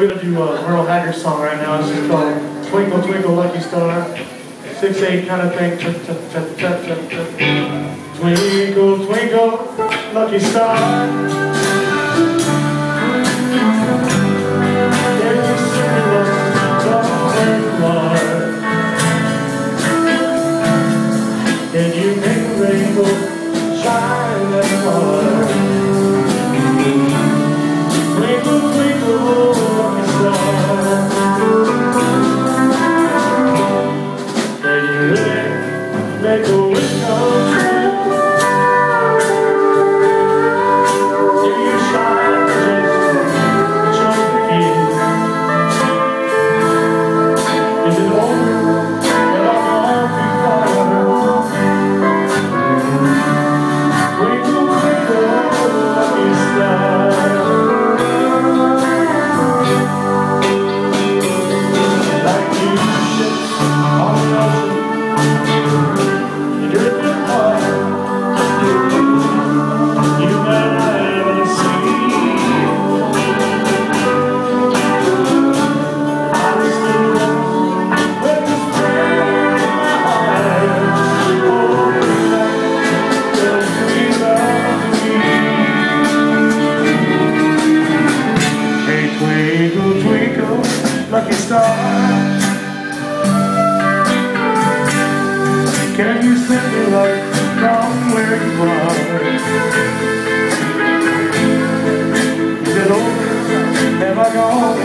We're going to do a Merle Haggard song right now. It's just called Twinkle Twinkle Lucky Star. 6-8 kind of thing. Twinkle Twinkle Lucky Star. Never gone